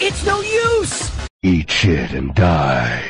It's no use! Eat shit and die.